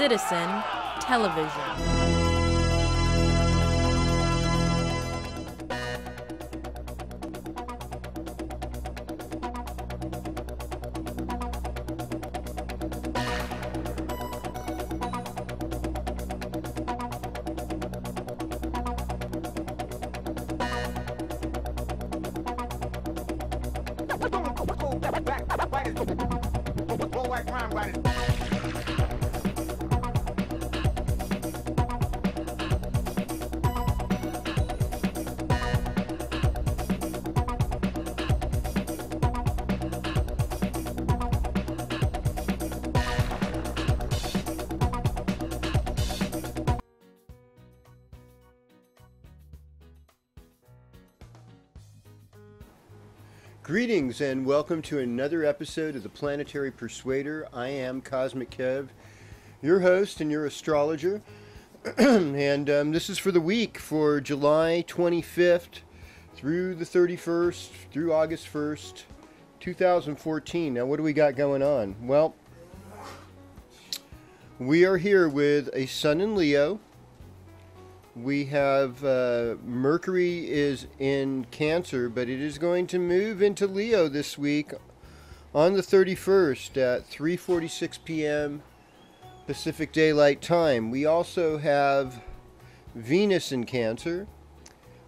Citizen Television. Greetings and welcome to another episode of the Planetary Persuader. I am Kozmic Kev, your host and your astrologer. and um, this is for the week for July 25th through the 31st, through August 1st, 2014. Now, what do we got going on? Well, we are here with a Sun in Leo we have uh, Mercury is in Cancer, but it is going to move into Leo this week on the 31st at 3:46 p.m. Pacific Daylight Time. We also have Venus in Cancer.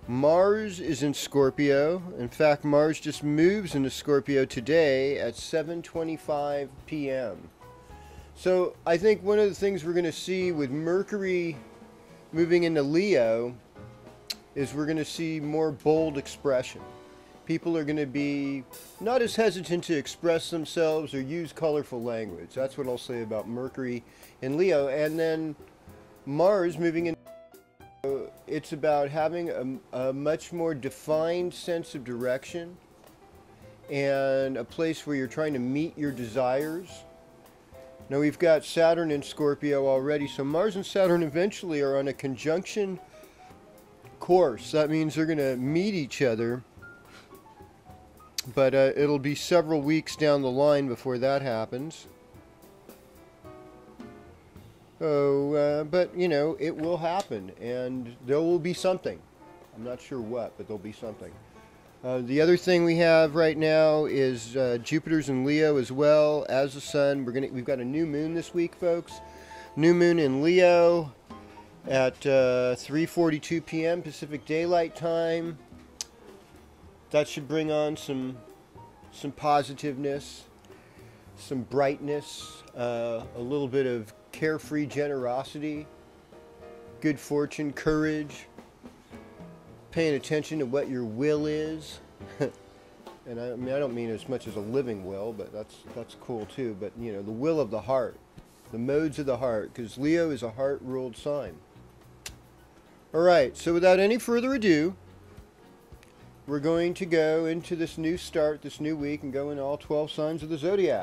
Mars is in Scorpio. In fact, Mars just moves into Scorpio today at 7:25 p.m. So, I think one of the things we're going to see with Mercury moving into Leo is we're going to see more bold expression. People are going to be not as hesitant to express themselves or use colorful language. That's what I'll say about Mercury in Leo. And then Mars moving in. It's about having a, a much more defined sense of direction and a place where you're trying to meet your desires now we've got Saturn in Scorpio already, so Mars and Saturn eventually are on a conjunction course. That means they're going to meet each other, but uh, it'll be several weeks down the line before that happens. Oh, uh, but you know, it will happen, and there will be something. I'm not sure what, but there'll be something. Uh, the other thing we have right now is uh, Jupiter's in Leo as well as the Sun. We're gonna we've got a new moon this week, folks. New moon in Leo at 3:42 uh, p.m. Pacific Daylight Time. That should bring on some some positiveness, some brightness, uh, a little bit of carefree generosity, good fortune, courage paying attention to what your will is. and I, mean, I don't mean as much as a living will, but that's that's cool too. But you know, the will of the heart, the modes of the heart, because Leo is a heart-ruled sign. All right. So without any further ado, we're going to go into this new start, this new week, and go in all 12 signs of the zodiac.